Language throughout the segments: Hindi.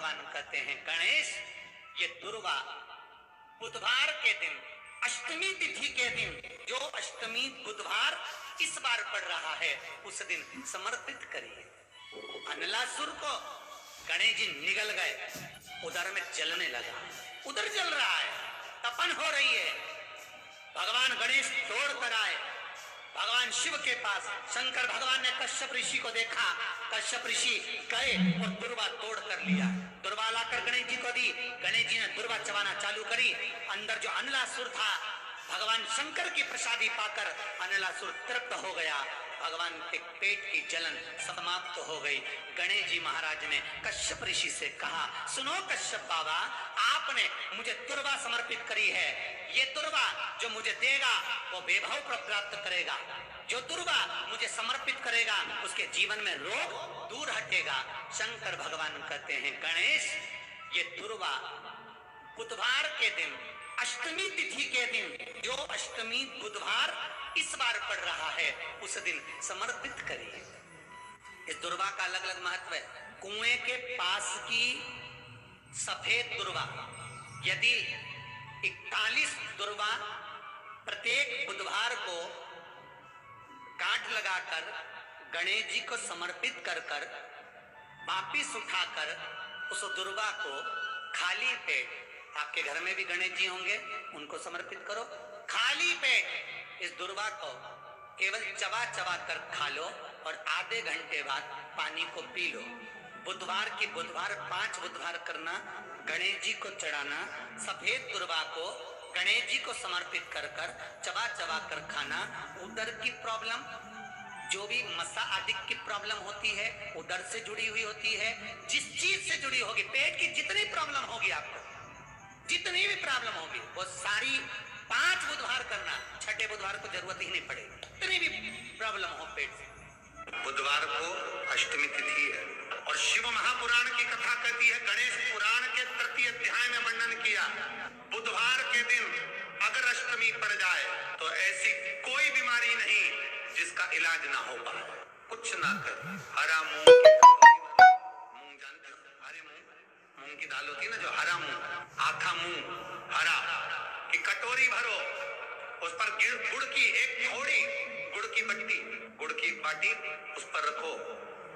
भगवान कहते हैं, गणेश, ये दुर्वा बुधवार के दिन, अष्टमी तिथि के दिन, जो अष्टमी बुधवार इस बार पड़ रहा है, उस दिन समर्पित करिए। अनलासुर को गणेश जी निगल गए, उधर में जलने लगा। उधर जल रहा है, तपन हो रही है। भगवान गणेश तोड़ कर आए भगवान शिव के पास शंकर भगवान ने कश्यप ऋषि को देखा। कश्यप ऋषि गए और दुर्वा तोड़ कर लिया। दुर्वा लाकर गणेश जी को दी। गणेश जी ने दुर्वा चबाना चालू करी। अंदर जो अनलासुर था, भगवान शंकर की प्रसादी पाकर अनलासुर तृप्त हो गया। भगवान के पेट की जलन समाप्त हो गई। गणेश जी महाराज ने कश्यप ऋषि से कहा, सुनो कश्यप बाबा, आपने मुझे दुर्वा समर्पित करी है। ये दुर्वा जो मुझे देगा, वो बेभाव प्राप्त करेगा। जो दुर्वा मुझे समर्पित करेगा, उसके जीवन में रोग दूर हटेगा। शंकर भगवान कहते हैं, गणेश, ये दुर्वा बुधवार के दिन, अष्टमी तिथि के दिन, जो अष्टमी बुधवार इस बार पड़ रहा है, उस दिन समर्पित करिए। इस दुर्वा का अलग अलग महत्व है। कुएँ के पास की सफ़ेद दुर्वा। यदि इकतालीस दुर्वा प्रत्येक बुधवार को काट लगाकर, गणेश जी को समर्पित कर कर, वापिस उठाकर उस दुर्वा को खाली पेट, आपके घर में भी गणेश जी होंगे, उनको समर्पित करो। खाली इस दुर्वा को केवल चबा चबा कर खा लो और आधे घंटे बाद पानी को पी लो। बुधवार की बुधवार पाँच बुधवार करना, गणेश जी को चढ़ाना, सफ़ेद दुर्वा को गणेश जी को समर्पित कर कर चबा चबा कर खाना, उदर की प्रॉब्लम, जो भी मसा आदि की प्रॉब्लम होती है, उदर से जुड़ी हुई होती है, जिस चीज़ से जुड़ी होगी, पेट की जितनी प्रॉब्लम होगी आपको, जितनी भी प्रॉब्लम होगी, वो सारी पाँच बुधवार करना। छठे बुधवार को ज़रूरत ही नहीं पड़ेगी। जितनी भी प्रॉब्लम हो पेट बुधवार को अष्टमी तिथि है। और शिव महापुराण की कथा कहती है, गणेश पुराण के तृतीय अध्याय में वर्णन किया, बुधवार के दिन अगर अष्टमी पड़ जाए तो ऐसी कोई बीमारी नहीं जिसका इलाज ना हो पाए। कुछ ना कर। हरा मूंग मूंग जानते हरे मूंग? मूंग की दाल होती है ना जो हरा मूंग, आखा मूंग, हरा। की कटोरी भरो, उस पर गुड़ की एक थोड़ी गुड़ की बट्टी गुड़ की बाटी उस पर रखो।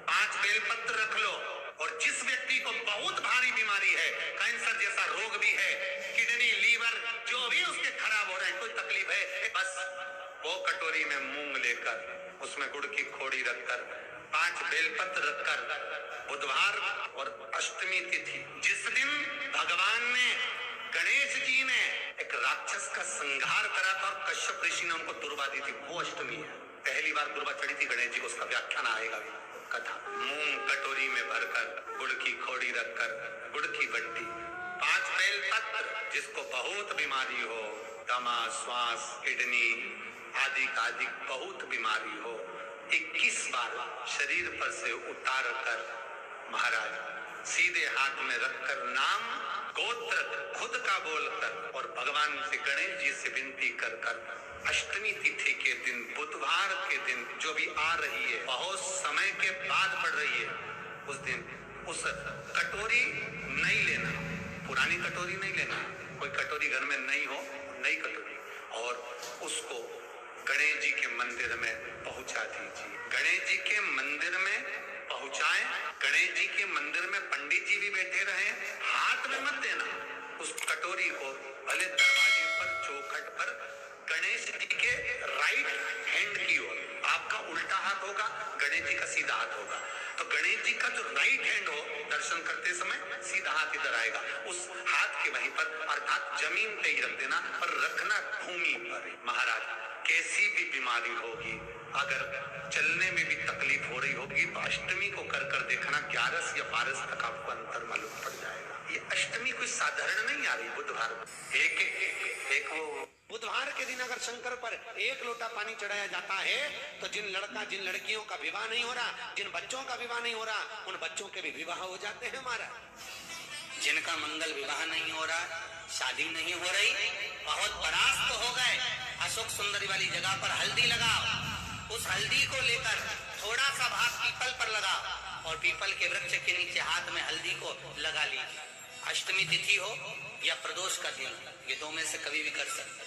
पाँच बेलपत्र रख लो, और जिस व्यक्ति को बहुत भारी बीमारी है, कैंसर जैसा रोग भी है, किडनी, लीवर, जो भी उसके खराब हो रहे हैं, कोई तकलीफ़ है, बस वो कटोरी में मूंग लेकर, उसमें गुड़ की खोड़ी रखकर, पाँच बेलपत्र रखकर, बुधवार और अष्टमी तिथि, जिस दिन भगवान ने गणेश जी ने एक राक्षस का संहार करा था और कश्यप ऋषि ने उनको दुर्वा दी थी। वो अष्टमी है। पहली बार दुर्वा चढ़ी थी गणेश जी को, उसका व्याख्यान आएगा भी। कथा। मूंग कटोरी में भरकर गुड़ की खोड़ी रखकर गुड़ की बट्टी पाँच बेल पत्र, जिसको बहुत बीमारी हो, दमा, श्वास, किडनी आदि का आदि बहुत बीमारी हो 21 बार शरीर पर से उतार कर महाराज सीधे हाथ में रखकर नाम, गोत्र, खुद का बोलकर और भगवान से गणेश जी से विनती कर कर अष्टमी तिथि के दिन, बुधवार के दिन जो भी आ रही है, बहुत समय के बाद पड़ रही है, उस दिन उस कटोरी नहीं लेना, पुरानी कटोरी नहीं लेना, कोई कटोरी घर में नहीं हो, नई कटोरी, और उसको गणेश जी के मंदिर में पहुँचा दीजिए। गणेश जी के मंदिर में पहुँचाए। गणेश जी के मंदिर में पंडित जी भी बैठे रहे। हाथ में मत देना। उस कटोरी को भले दरवाजे पर, चौखट पर गणेश जी के राइट हैंड की ओर। आपका उल्टा हाथ होगा, गणेश जी का सीधा हाथ होगा। तो गणेश जी का जो राइट हैंड हो, दर्शन करते समय सीधा हाथ इधर आएगा। उस हाथ के वहीं पर, अर्थात ज़मीन पे ही रख देना और रखना भूमि पर। महाराज, कैसी भी बीमारी होगी अगर चलने में भी तकलीफ़ हो रही होगी तो अष्टमी को कर कर देखना ग्यारस या बारस तक आपको अंतर मालूम पड़ जाएगा। ये अष्टमी कोई साधारण नहीं आ रही बुधवार एक एक, एक वो बुधवार के दिन अगर शंकर पर एक लोटा पानी चढ़ाया जाता है तो जिन लड़का जिन लड़कियों का विवाह नहीं हो रहा जिन बच्चों का विवाह नहीं हो रहा उन बच्चों के भी विवाह हो जाते हैं हमारा जिनका मंगल विवाह नहीं हो रहा शादी नहीं हो रही बहुत परास्त हो गए। अशोक सुंदरी वाली जगह पर हल्दी लगाओ। उस हल्दी को लेकर थोड़ा सा भाग पीपल पर लगा और पीपल के वृक्ष के नीचे हाथ में हल्दी को लगा लीजिए अष्टमी तिथि हो या प्रदोष का दिन, ये दो में से कभी भी कर सकते।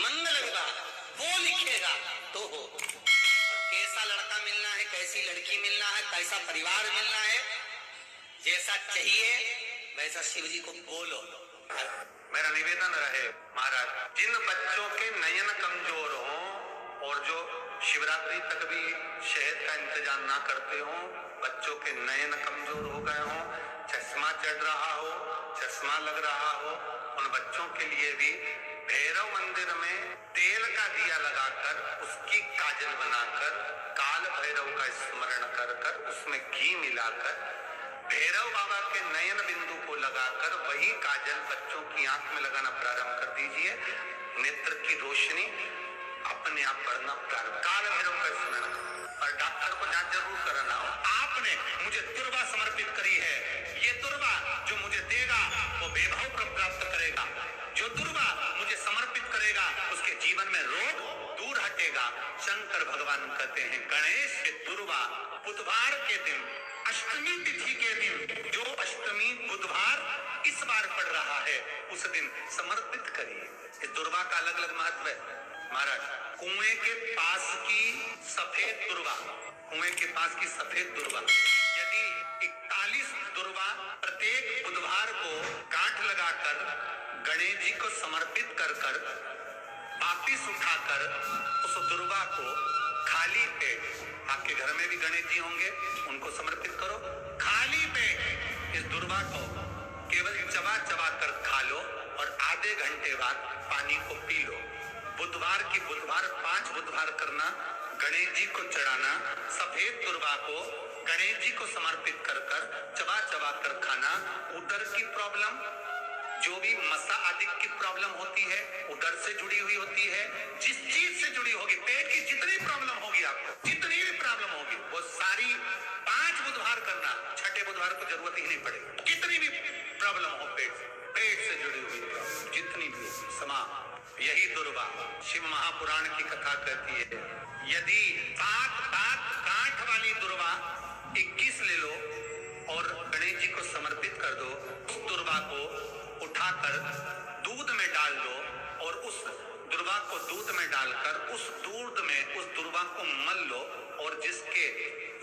मंगल वो लिखेगा तो हो कैसी लड़की मिलना है, कैसा परिवार मिलना है, जैसा चाहिए, वैसा शिव जी को बोलो। मेरा निवेदन रहे महाराज, जिन बच्चों के नयन कमज़ोर हों और जो शिवरात्रि तक भी शहद का इंतज़ाम ना करते हो, बच्चों के नयन कमज़ोर हो गए हों, चश्मा चढ़ रहा हो, चश्मा लग रहा हो, उन बच्चों के लिए भी भैरव मंदिर में तेल का दिया लगाकर, उसकी काजल बनाकर, काल भैरव का स्मरण कर कर उसमें घी मिलाकर, भैरव बाबा के नयन बिंदु को लगाकर, वही काजल बच्चों की आँख में लगाना प्रारंभ कर दीजिए। नेत्र की रोशनी अपने आप बढ़ना प्रारंभ। काल भैरव का स्मरण। और डॉक्टर को जाँच ज़रूर कराना आपने मुझे दुर्वा समर्पित करी है। ये दुर्वा जो मुझे देगा, वो बेभाव प्राप्त करेगा। जो दुर्वा मुझे समर्पित करेगा, उसके जीवन में रोग दूर हटेगा। शंकर भगवान कहते हैं, गणेश के दुर्वा बुधवार के दिन, अष्टमी तिथि के दिन, जो अष्टमी, बुधवार इस बार पड़ रहा है, उस दिन समर्पित करिए। इस दुर्वा का अलग अलग महत्व है। महाराज, कुएँ के पास की सफ़ेद दुर्वा कुएँ के पास की सफ़ेद दुर्वा यदि इकतालीस दुर्वा प्रत्येक बुधवार को गांठ लगाकर गणेश जी को समर्पित कर कर वापिस उठाकर उस दुर्गा को खाली पेट, आपके घर में भी गणेश जी होंगे, उनको समर्पित करो। खाली पेट इस दुर्गा को केवल चबा चबा कर खा लो और आधे घंटे बाद पानी को पी लो। बुधवार की बुधवार, पाँच बुधवार करना, गणेश जी को चढ़ाना, सफ़ेद दुर्गा को गणेश जी को समर्पित कर कर चबा चबा कर खाना, उदर की प्रॉब्लम जो भी मसा आदि की प्रॉब्लम होती है उदर से जुड़ी हुई होती है। जिस चीज़ से जुड़ी होगी, पेट की जितनी प्रॉब्लम होगी आपको, जितनी भी प्रॉब्लम होगी, वो सारी पाँच बुधवार करना, छठे बुधवार को ज़रूरत ही नहीं पड़ेगी। कितनी भी प्रॉब्लम हो, पेट पेट से जुड़ी हुई जितनी भी समा, यही दुर्वा। शिव महापुराण की कथा कहती है, यदि सात सात कांठ वाली दुर्वा इक्कीस ले लो और गणेश जी को समर्पित कर दो, उस दुर्वा को उठाकर दूध में डाल दो और उस दुर्वा को दूध में डालकर उस दूध में, उस दुर्वा को मल लो और जिसके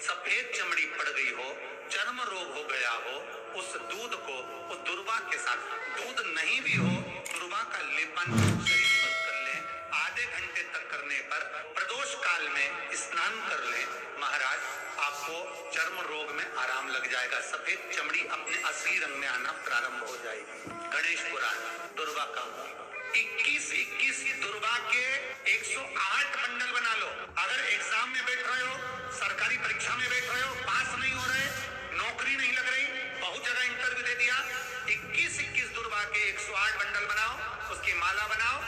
सफ़ेद चमड़ी पड़ गई हो, चर्म रोग हो गया हो, उस दूध को, उस दुर्वा के साथ, दूध नहीं भी हो सफ़ेद चमड़ी अपने असली रंग में आना प्रारंभ हो जाएगी। गणेश पुराण दुर्वा का इक्कीस इक्कीस दुर्वा के 108 बंडल बना लो। अगर एग्ज़ाम में बैठ रहे हो, सरकारी परीक्षा में बैठ रहे हो, पास नहीं हो रहे, नौकरी नहीं लग रही, बहुत जगह इंटरव्यू दे दिया। इक्कीस इक्कीस दुर्गा के 108 बंडल बनाओ, उसकी माला बनाओ।